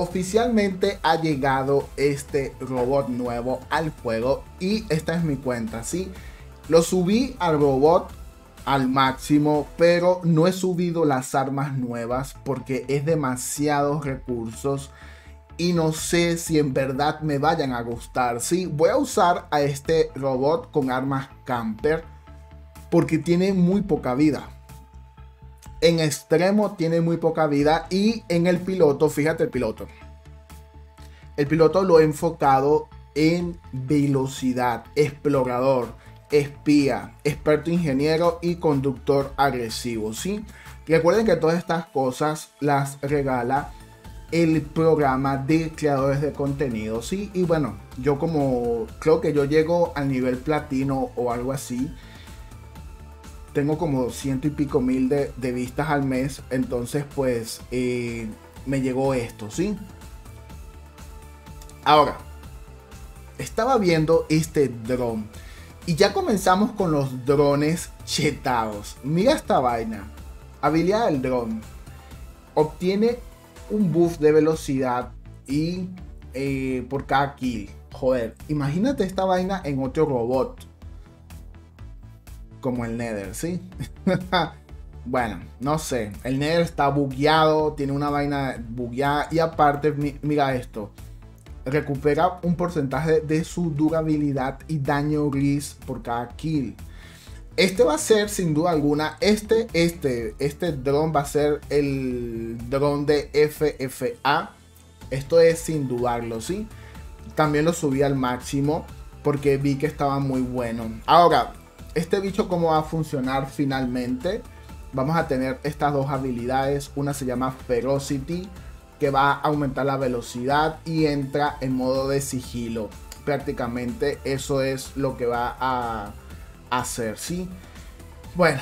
oficialmente ha llegado este robot nuevo al juego y esta es mi cuenta, ¿sí? Lo subí al robot al máximo, pero no he subido las armas nuevas porque es demasiados recursos y no sé si en verdad me vayan a gustar. Sí, voy a usar a este robot con armas camper porque tiene muy poca vida. En extremo tiene muy poca vida y en el piloto, fíjate el piloto. El piloto lo he enfocado en velocidad, explorador, espía, experto ingeniero y conductor agresivo, ¿sí? Recuerden que todas estas cosas las regala el programa de creadores de contenido, ¿sí? Y bueno, yo como creo que yo llego al nivel platino o algo así, tengo como ciento y pico mil de, vistas al mes, entonces pues eh, me llegó esto, ¿sí? Ahora, estaba viendo este drone y ya comenzamos con los drones chetados. Mira esta vaina. Habilidad del drone. Obtiene un buff de velocidad y eh, por cada kill. Joder, imagínate esta vaina en otro robot. Como el Nether, ¿sí? bueno, no sé. El Nether está bugueado, tiene una vaina bugueada. Y aparte, mira esto recupera un porcentaje de su durabilidad y daño gris por cada kill. Este va a ser sin duda alguna, este, este, este drone va a ser el drone de FFA. Esto es sin dudarlo, ¿sí? También lo subí al máximo porque vi que estaba muy bueno. Ahora, este bicho cómo va a funcionar finalmente. Vamos a tener estas dos habilidades. Una se llama Ferocity que va a aumentar la velocidad y entra en modo de sigilo. Prácticamente eso es lo que va a hacer, ¿sí? Bueno,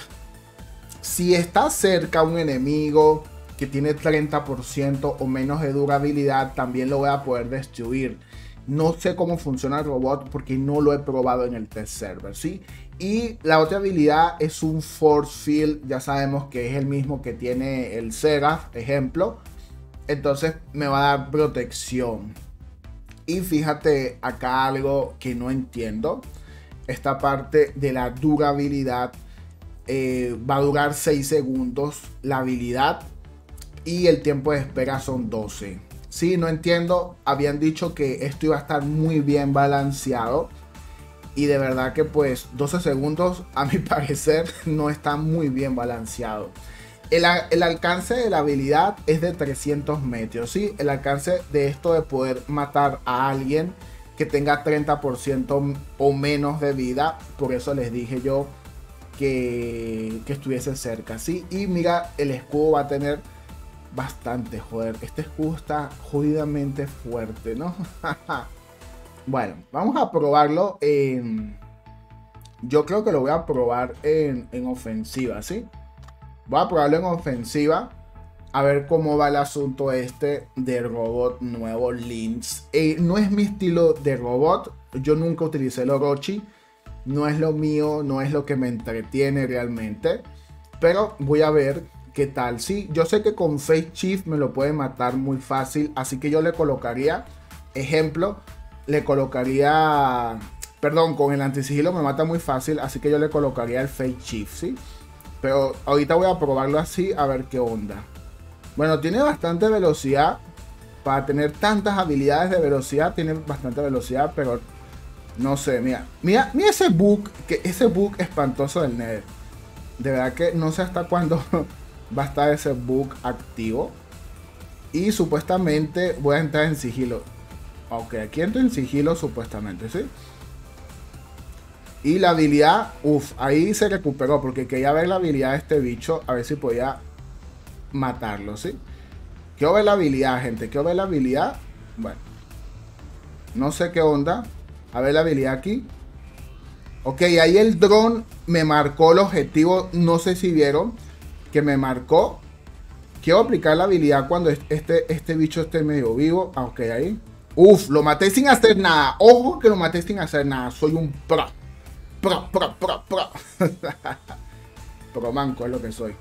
si está cerca un enemigo que tiene 30% o menos de durabilidad, también lo voy a poder destruir. No sé cómo funciona el robot porque no lo he probado en el test server, ¿sí? Y la otra habilidad es un Force Field, ya sabemos que es el mismo que tiene el Seraph, ejemplo entonces me va a dar protección. Y fíjate acá algo que no entiendo. Esta parte de la durabilidad eh, va a durar 6 segundos la habilidad y el tiempo de espera son 12. Sí, no entiendo. Habían dicho que esto iba a estar muy bien balanceado. Y de verdad que pues 12 segundos a mi parecer no está muy bien balanceado. El, alcance de la habilidad es de 300 metros, ¿sí? El alcance de esto de poder matar a alguien que tenga 30% o menos de vida. Por eso les dije yo que, que estuviese cerca, ¿sí? Y mira, el escudo va a tener bastante, joder. Este escudo está jodidamente fuerte, ¿no? bueno, vamos a probarlo. Yo creo que lo voy a probar en, en ofensiva, ¿sí? Voy a probarlo en ofensiva. A ver cómo va el asunto este del robot nuevo Lynx. Eh, no es mi estilo de robot. Yo nunca utilicé el Orochi. No es lo mío, no es lo que me entretiene realmente. Pero voy a ver qué tal. Sí, yo sé que con Face Chief me lo puede matar muy fácil. Así que yo le colocaría, ejemplo, le colocaría... Perdón, con el antisigilo me mata muy fácil. Así que yo le colocaría el Face Chief, ¿sí? Pero ahorita voy a probarlo así a ver qué onda. Bueno, tiene bastante velocidad. Para tener tantas habilidades de velocidad, tiene bastante velocidad, pero no sé, mira. Mira, mira ese bug, que ese bug espantoso del Nether. De verdad que no sé hasta cuándo va a estar ese bug activo. Y supuestamente voy a entrar en sigilo. Ok, aquí entro en sigilo supuestamente, ¿sí? Y la habilidad, uff, ahí se recuperó porque quería ver la habilidad de este bicho, a ver si podía matarlo, ¿sí? Quiero ver la habilidad, gente, quiero ver la habilidad. Bueno, no sé qué onda. A ver la habilidad aquí. Ok, ahí el dron me marcó el objetivo, no sé si vieron, que me marcó. Quiero aplicar la habilidad cuando este, este bicho esté medio vivo. Ah, ok, ahí. Uf, lo maté sin hacer nada. Ojo que lo maté sin hacer nada. Soy un pro. Pro, pro, pro, pro. pro manco es lo que soy.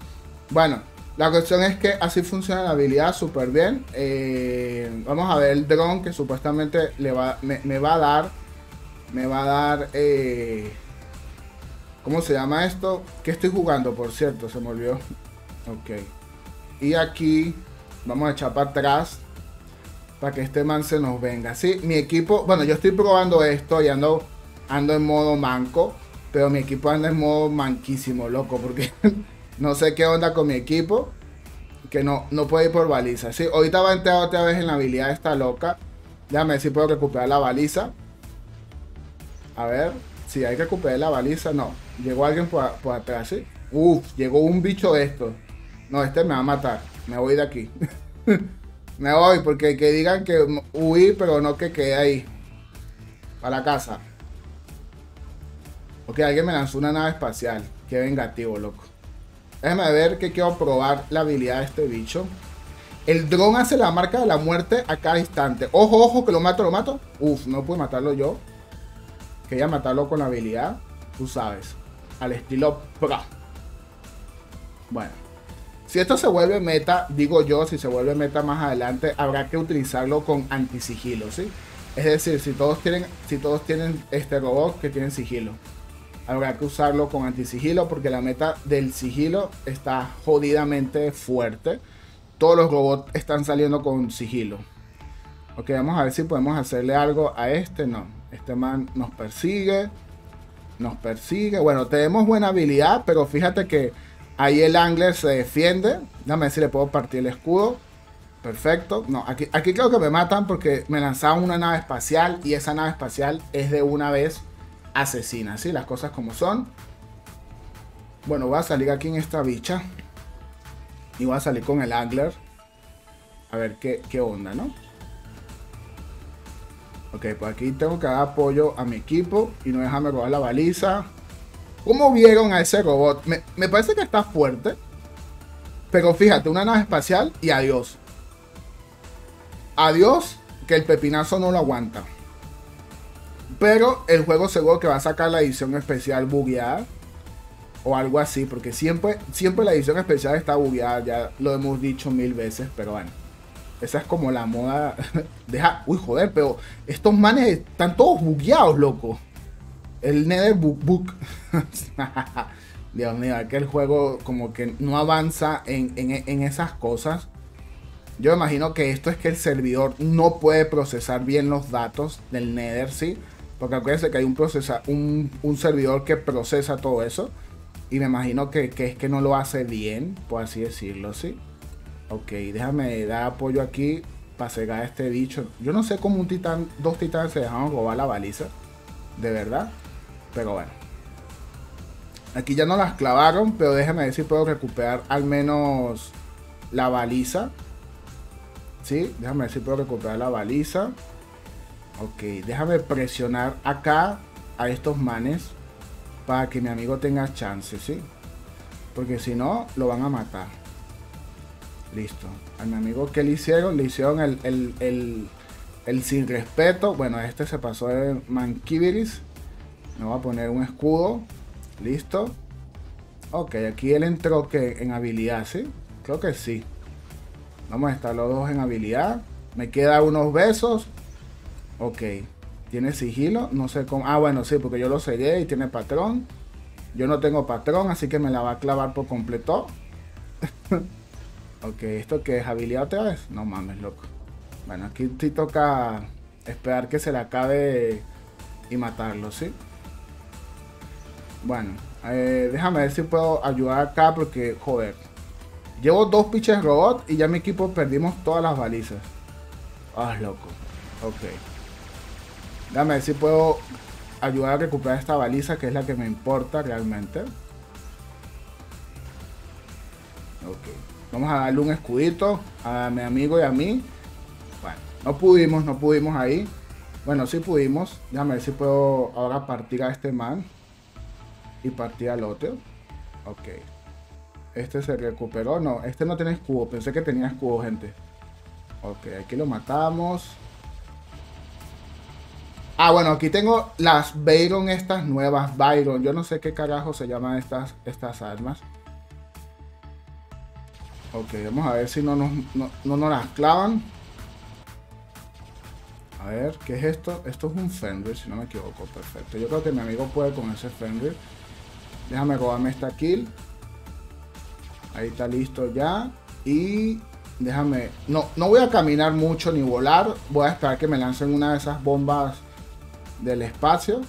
Bueno, La cuestión es que así funciona la habilidad súper bien. Eh, vamos a ver el drone que supuestamente le va, me, va a dar. Me va a dar. Eh, ¿Cómo se llama esto? ¿Qué estoy jugando, por cierto? Se me olvidó. Ok. Y aquí vamos a echar para atrás. Para que este man se nos venga. Sí, mi equipo. Bueno, yo estoy probando esto y ando, ando en modo manco. Pero mi equipo anda en modo manquísimo, loco. Porque no sé qué onda con mi equipo. Que no, no puede ir por baliza. Sí, ahorita va a entrar otra vez en la habilidad esta loca. Déjame ver si puedo recuperar la baliza. A ver. Si hay que recuperar la baliza. No. Llegó alguien por, atrás, ¿sí? Uf, llegó un bicho de esto. No, este me va a matar. Me voy de aquí. me voy porque que digan que huí, pero no que quede ahí. Para la casa. Ok, alguien me lanzó una nave espacial. Qué vengativo, loco. Déjame ver que quiero probar la habilidad de este bicho. El dron hace la marca de la muerte a cada instante. Ojo, ojo, que lo mato, lo mato. Uf, no pude matarlo yo. Quería matarlo con la habilidad. Tú sabes. Al estilo pro. Bueno. Si esto se vuelve meta, digo yo, si se vuelve meta más adelante, habrá que utilizarlo con antisigilo, ¿sí? Es decir, si todos tienen, si todos tienen este robot que tienen sigilo habrá que usarlo con antisigilo porque la meta del sigilo está jodidamente fuerte. Todos los robots están saliendo con sigilo. Ok, vamos a ver si podemos hacerle algo a este. No, este man nos persigue. Nos persigue. Bueno, tenemos buena habilidad, pero fíjate que ahí el angler se defiende. Déjame ver si le puedo partir el escudo. Perfecto. No, aquí, creo que me matan porque me lanzaron una nave espacial y esa nave espacial es de una vez asesina, ¿sí? Las cosas como son. Bueno, voy a salir aquí en esta bicha. Y voy a salir con el angler. A ver qué, qué onda, ¿no? Ok, pues aquí tengo que dar apoyo a mi equipo y no dejarme robar la baliza. ¿Cómo vieron a ese robot? Me, me, parece que está fuerte. Pero fíjate, una nave espacial y adiós. Adiós, que el pepinazo no lo aguanta. Pero el juego seguro que va a sacar la edición especial bugueada. O algo así. Porque siempre, siempre la edición especial está bugueada. Ya lo hemos dicho mil veces. Pero bueno. Esa es como la moda. Deja. Uy, joder, pero estos manes están todos bugueados, loco. El Nether Book. Dios mío, que el juego como que no avanza en, en esas cosas. Yo imagino que esto es que el servidor no puede procesar bien los datos del Nether, ¿sí? Porque acuérdense que hay un, procesa, un, servidor que procesa todo eso. Y me imagino que, es que no lo hace bien, por así decirlo, ¿sí? Ok, déjame dar apoyo aquí para cegar a este bicho. Yo no sé cómo un titán, dos titanes se dejaron robar la baliza. De verdad. Pero bueno. Aquí ya no las clavaron, pero déjame ver si puedo recuperar al menos la baliza. Sí, déjame ver si puedo recuperar la baliza. Ok, déjame presionar acá a estos manes para que mi amigo tenga chance, ¿sí? Porque si no, lo van a matar. Listo. A mi amigo, ¿qué le hicieron? Le hicieron el, el, sin respeto. Bueno, este se pasó de Mankibiris. Me voy a poner un escudo. Listo. Ok, aquí él entró que en habilidad, ¿sí? Creo que sí. Vamos a estar los dos en habilidad. Me queda unos besos. Ok. ¿Tiene sigilo? No sé cómo. Ah, bueno, sí, porque yo lo sellé y tiene patrón. Yo no tengo patrón, así que me la va a clavar por completo. ok, ¿esto qué es? ¿Habilidad otra vez? No mames, loco. Bueno, aquí sí toca esperar que se le acabe y matarlo, ¿sí? Bueno, eh, déjame ver si puedo ayudar acá porque, joder. Llevo dos pitches robot y ya mi equipo perdimos todas las balizas. Ah, loco. Ok. Dame ver si puedo ayudar a recuperar esta baliza que es la que me importa realmente. Ok. Vamos a darle un escudito a mi amigo y a mí. Bueno, no pudimos, no pudimos ahí. Bueno, sí pudimos. Déjame ver si puedo ahora partir a este man. Y partir al otro. Ok. Este se recuperó. No, este no tiene escudo. Pensé que tenía escudo, gente. Ok, aquí lo matamos. Ah, bueno, aquí tengo las Byron estas nuevas. Byron. Yo no sé qué carajo se llaman estas, estas armas. Ok, vamos a ver si no nos, no, no nos las clavan. A ver, ¿qué es esto? Esto es un Fenrir, si no me equivoco. Perfecto. Yo creo que mi amigo puede con ese Fenrir. Déjame robarme esta kill. Ahí está listo ya. Y déjame... No, no voy a caminar mucho ni volar. Voy a esperar que me lancen una de esas bombas del espacio.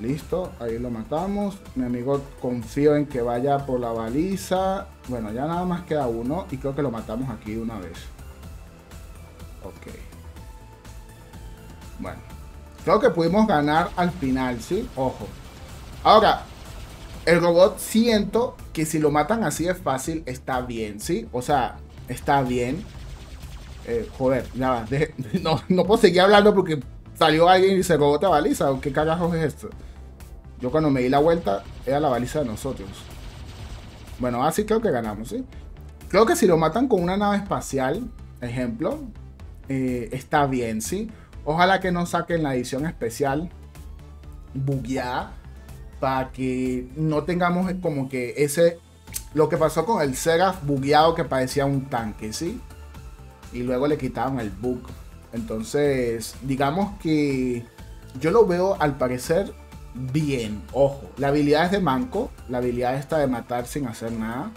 Listo, ahí lo matamos. Mi amigo confío en que vaya por la baliza. Bueno, ya nada más queda uno. Y creo que lo matamos aquí una vez. Ok. Bueno. Creo que pudimos ganar al final, ¿sí? Ojo. Ahora, el robot siento que si lo matan así de fácil, está bien, ¿sí? O sea, está bien. Eh, joder, ya no, no puedo seguir hablando porque salió alguien y se robó otra baliza. ¿Qué carajos es esto? Yo cuando me di la vuelta, era la baliza de nosotros. Bueno, así creo que ganamos, ¿sí? Creo que si lo matan con una nave espacial, ejemplo, eh, está bien, ¿sí? Ojalá que no saquen la edición especial bugueada para que no tengamos como que ese lo que pasó con el Seraph bugueado que parecía un tanque, ¿sí? Y luego le quitaron el bug. Entonces, digamos que yo lo veo al parecer bien. Ojo, la habilidad es de manco, la habilidad está de matar sin hacer nada.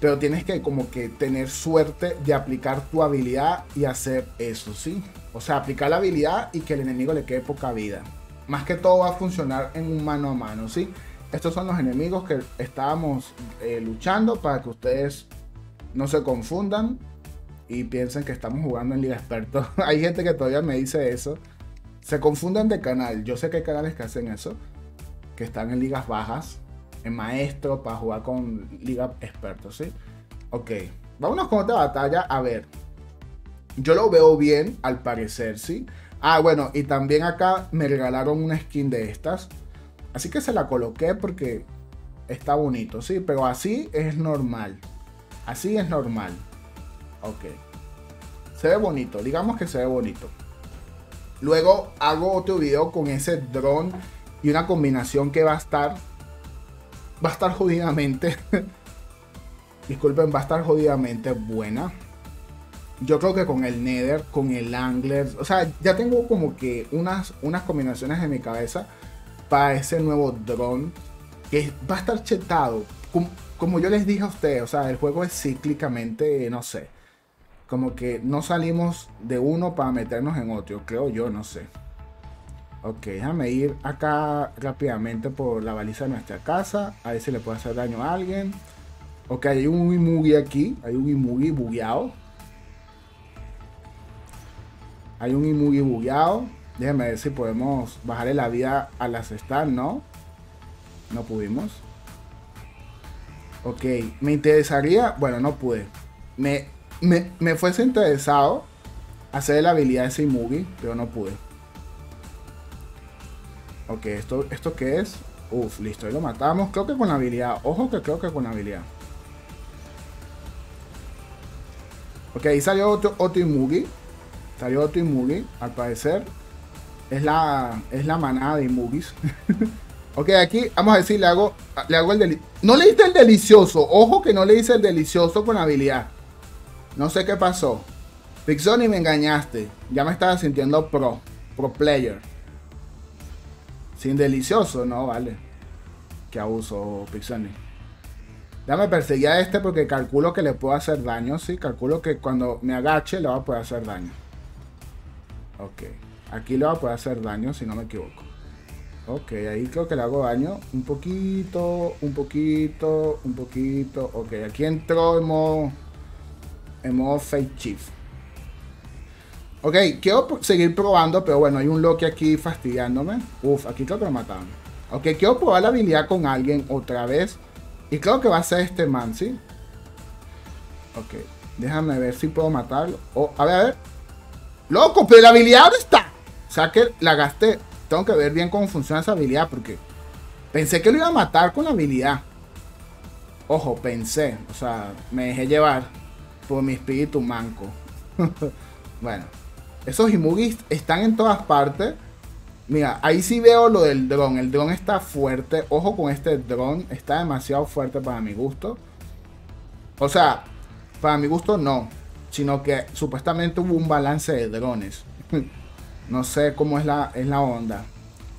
Pero tienes que como que tener suerte de aplicar tu habilidad y hacer eso, ¿sí? O sea, aplicar la habilidad y que el enemigo le quede poca vida. Más que todo va a funcionar en un mano a mano, ¿sí? Estos son los enemigos que estábamos eh, luchando para que ustedes no se confundan y piensen que estamos jugando en Liga Experto. Hay gente que todavía me dice eso. Se confunden de canal. Yo sé que hay canales que hacen eso, que están en ligas bajas, en maestro para jugar con Liga Experto, ¿sí? Ok, vámonos con otra batalla. A ver, yo lo veo bien al parecer, ¿sí? Ah, bueno, y también acá me regalaron una skin de estas. Así que se la coloqué porque está bonito, sí, pero así es normal. Así es normal. Ok. Se ve bonito, digamos que se ve bonito. Luego hago otro video con ese dron y una combinación que va a estar. Va a estar jodidamente. disculpen, va a estar jodidamente buena. Yo creo que con el Nether, con el Angler. O sea, ya tengo como que unas, unas combinaciones en mi cabeza para ese nuevo dron que va a estar chetado. Como, yo les dije a ustedes, o sea, el juego es cíclicamente, no sé. Como que no salimos de uno para meternos en otro, creo yo, no sé. Ok, déjame ir acá rápidamente por la baliza de nuestra casa. A ver si le puede hacer daño a alguien. Ok, hay un Imugi aquí. Hay un Imugi bugueado. Hay un Imugi bugueado. Déjenme ver si podemos bajarle la vida a las Star, ¿no? No pudimos. Ok, me interesaría... Bueno, no pude. Me, me, fuese interesado hacer la habilidad de ese Imugi, pero no pude. Ok, ¿esto, ¿esto qué es? Uf, listo, ahí lo matamos. Creo que con la habilidad. Ojo que creo que con habilidad. Ok, ahí salió otro, otro Imugi. Salió otro Imugi, al parecer. Es la, es la manada de Imugis. ok, aquí vamos a decir, le hago, le hago el delicioso. No le hice el delicioso. Ojo que no le hice el delicioso con habilidad. No sé qué pasó. Pixoni me engañaste. Ya me estaba sintiendo pro. Pro player. Sin delicioso, no, vale. Qué abuso, Pixoni. Déjame perseguir a este porque calculo que le puedo hacer daño. Sí, calculo que cuando me agache le va a poder hacer daño. Ok. Aquí le va a poder hacer daño si no me equivoco. Ok, ahí creo que le hago daño. Un poquito, un poquito, un poquito. Ok, aquí entró en modo, en modo Fake Chief. Ok, quiero seguir probando, pero bueno, hay un Loki aquí fastidiándome. Uf, aquí creo que lo mataron. Ok, quiero probar la habilidad con alguien otra vez. Y creo que va a ser este man, ¿sí? Ok, déjame ver si puedo matarlo. Oh, a ver, a ver. Loco, pero la habilidad ¿dónde está? O sea que la gasté. Tengo que ver bien cómo funciona esa habilidad porque pensé que lo iba a matar con la habilidad. Ojo, pensé. O sea, me dejé llevar por mi espíritu manco. bueno, esos Imugis están en todas partes. Mira, ahí sí veo lo del dron. El dron está fuerte. Ojo con este dron. Está demasiado fuerte para mi gusto. O sea, para mi gusto no. Sino que supuestamente hubo un balance de drones. no sé cómo es la, es la onda.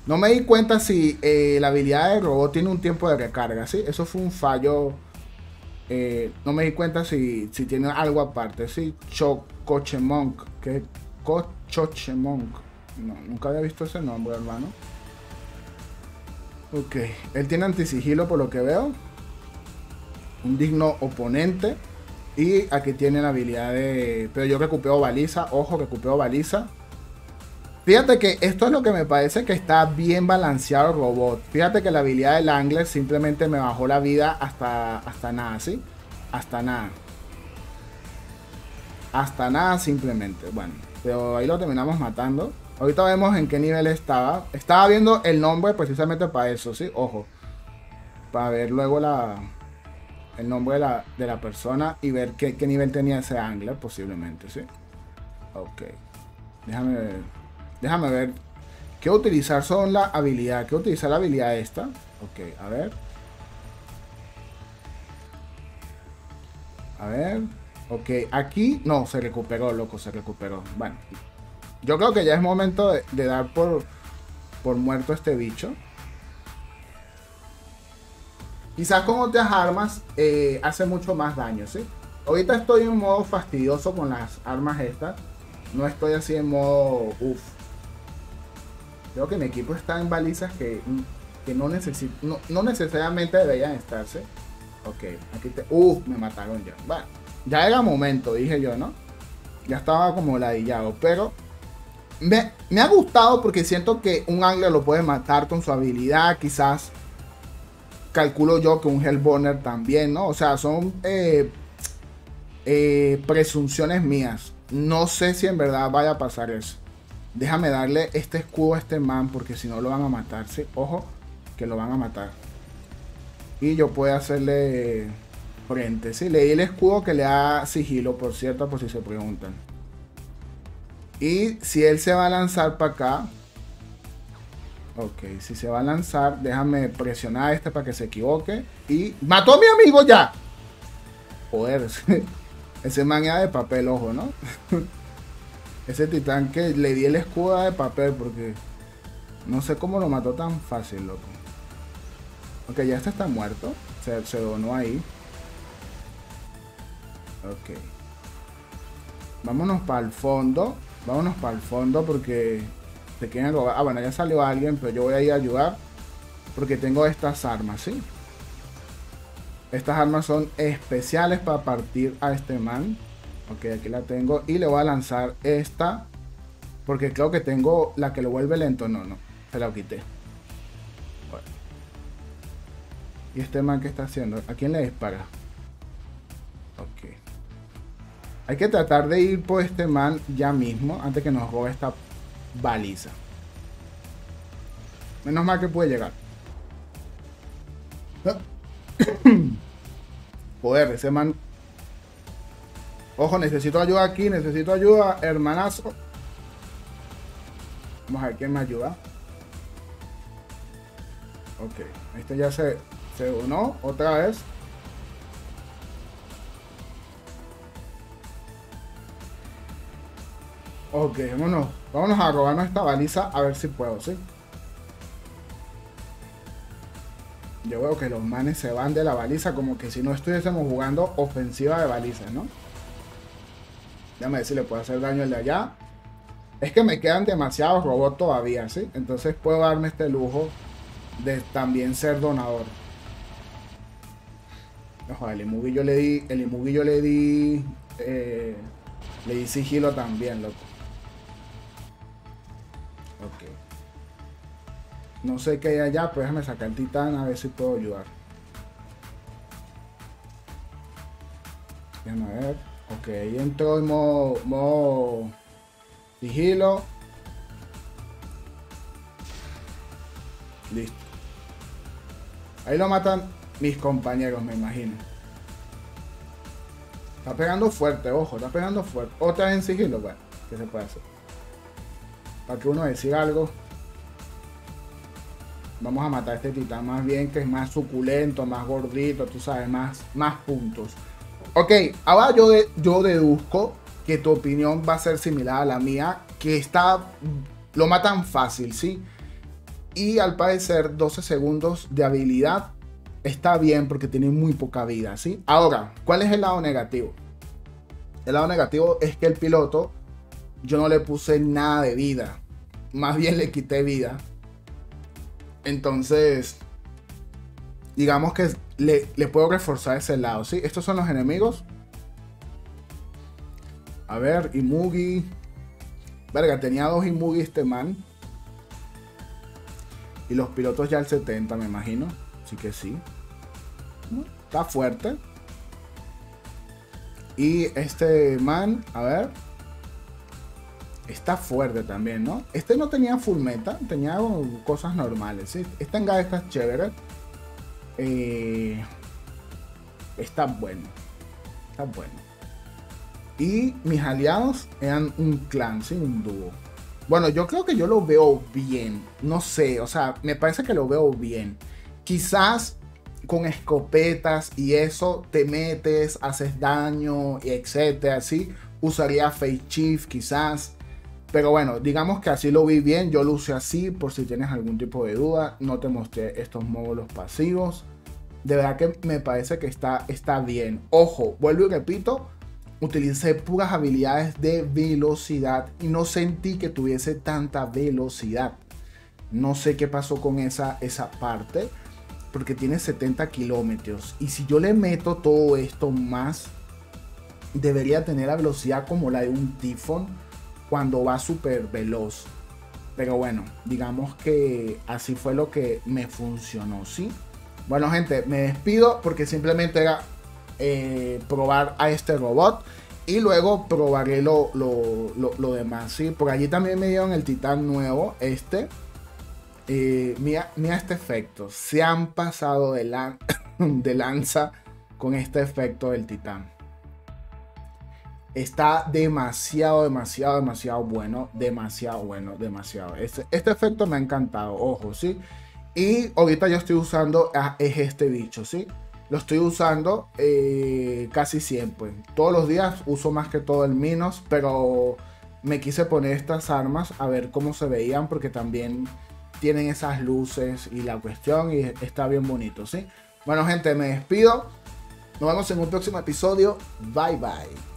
No me di cuenta si eh, la habilidad del robot tiene un tiempo de recarga, ¿sí? Eso fue un fallo. Eh, no me di cuenta si, si tiene algo aparte, ¿sí? Chocochemonk. ¿Qué? Cochochemonk. No, nunca había visto ese nombre, hermano. Ok. Él tiene antisigilo por lo que veo. Un digno oponente. Y aquí tiene la habilidad de... Pero yo recupero baliza. Ojo, recupero baliza. Fíjate que esto es lo que me parece que está bien balanceado el robot. Fíjate que la habilidad del Angler simplemente me bajó la vida hasta, hasta nada, ¿sí? Hasta nada. Hasta nada simplemente. Bueno, pero ahí lo terminamos matando. Ahorita vemos en qué nivel estaba. Estaba viendo el nombre precisamente para eso, ¿sí? Ojo. Para ver luego la, el nombre de la, de la persona y ver qué, qué nivel tenía ese Angler posiblemente, ¿sí? Ok. Déjame ver. Déjame ver. ¿Qué utilizar son la habilidad? ¿Qué utilizar la habilidad esta? Ok, a ver. A ver. Ok, aquí no, se recuperó, loco, se recuperó. Bueno, yo creo que ya es momento de, dar por, por muerto este bicho. Quizás con otras armas eh, hace mucho más daño, ¿sí? Ahorita estoy en modo fastidioso con las armas estas. No estoy así en modo, uff, Creo que mi equipo está en balizas que, no, no, necesariamente deberían estarse. Ok, aquí te... Uh, me mataron ya. Bueno, ya era momento, dije yo, ¿no? Ya estaba como ladillado, pero... Me, ha gustado porque siento que un ángel lo puede matar con su habilidad, quizás calculo yo que un Hellborner también, ¿no? O sea, son eh, eh, presunciones mías. No sé si en verdad vaya a pasar eso. Déjame darle este escudo a este man porque si no lo van a matar. ¿sí? Ojo, que lo van a matar. Y yo puedo hacerle frente. ¿sí? Le di el escudo que le da sigilo, por cierto, por si se preguntan. Y si él se va a lanzar para acá. Ok, si se va a lanzar, déjame presionar este para que se equivoque. Y mató a mi amigo ya. Joder, ese man era de papel, ojo, ¿no? Ese titán que le di el escudo de papel porque no sé cómo lo mató tan fácil, loco. Ok, ya este está muerto. Se, se donó ahí. Ok. Vámonos para el fondo. Vámonos para el fondo porque quieren robar. Ah, bueno, ya salió alguien, pero yo voy a ir a ayudar. Porque tengo estas armas, ¿sí? Estas armas son especiales para partir a este man. Ok, aquí la tengo. Y le voy a lanzar esta. Porque creo que tengo la que lo vuelve lento. No, no. Se la quité. ¿Y este man qué está haciendo? ¿A quién le dispara? Ok. Hay que tratar de ir por este man ya mismo. Antes que nos robe esta baliza. Menos mal que puede llegar. Joder, ese man Ojo, necesito ayuda aquí, necesito ayuda, hermanazo. Vamos a ver quién me ayuda. Ok, este ya se, se unó otra vez. Ok, vámonos. Vámonos a robarnos esta baliza a ver si puedo, ¿sí? Yo veo que los manes se van de la baliza como que si no estuviésemos jugando ofensiva de balizas, ¿no? Déjame ver si le puedo hacer daño al de allá. Es que me quedan demasiados robots todavía, ¿sí? Entonces puedo darme este lujo de también ser donador. Ojo, el Imugi yo le di. El Imugi yo le di. Eh, le di sigilo también, loco. Ok. No sé qué hay allá, pero déjame sacar el titán a ver si puedo ayudar. Déjame ver. Ok, ahí entró en modo, sigilo. Listo. Ahí lo matan mis compañeros, me imagino. Está pegando fuerte, ojo, está pegando fuerte. Otra en sigilo, bueno, ¿qué se puede hacer? Para que uno decida algo. Vamos a matar a este titán más bien que es más suculento, más gordito, tú sabes, más, más puntos. Ok, ahora yo, yo deduzco que tu opinión va a ser similar a la mía, que está, lo matan fácil, ¿sí? Y al parecer 12 segundos de habilidad está bien porque tiene muy poca vida, ¿sí? Ahora, ¿cuál es el lado negativo? El lado negativo es que el piloto, yo no le puse nada de vida, más bien le quité vida. Entonces, digamos que le, puedo reforzar ese lado, ¿sí? Estos son los enemigos. A ver, Imugi. Verga, tenía dos Imugi este man. Y los pilotos ya al 70, me imagino. Así que sí. Está fuerte. Y este man, a ver. Está fuerte también, ¿no? Este no tenía full meta, tenía cosas normales. ¿sí? Este enga está chévere. Eh, está bueno. Está bueno. Y mis aliados eran un clan, ¿sí? Un dúo. Bueno, yo creo que yo lo veo bien. No sé, o sea, me parece que lo veo bien. Quizás con escopetas y eso te metes, haces daño, y etcétera, así. Usaría Face Chief quizás. Pero bueno, digamos que así lo vi bien. Yo lo usé así por si tienes algún tipo de duda. No te mostré estos módulos pasivos. De verdad que me parece que está, está bien. Ojo, vuelvo y repito utilicé puras habilidades de velocidad y no sentí que tuviese tanta velocidad. No sé qué pasó con esa, esa parte, porque tiene 70 kilómetros. Y si yo le meto todo esto más, debería tener la velocidad como la de un tifón cuando va súper veloz. Pero bueno, digamos que así fue lo que me funcionó, ¿sí? Bueno, gente, me despido porque simplemente era eh, probar a este robot y luego probaré lo, lo, demás, ¿sí? Por allí también me dieron el titán nuevo, este. Eh, mira, mira, este efecto. Se han pasado de, de lanza con este efecto del titán. Está demasiado, demasiado, demasiado bueno. Demasiado bueno, demasiado. Este, este efecto me ha encantado, ojo, ¿sí? Y ahorita yo estoy usando es este bicho, ¿sí? lo estoy usando eh, casi siempre. Todos los días uso más que todo el Minos, pero me quise poner estas armas a ver cómo se veían porque también tienen esas luces y la cuestión y está bien bonito, ¿sí? Bueno gente, me despido. Nos vemos en un próximo episodio. Bye bye.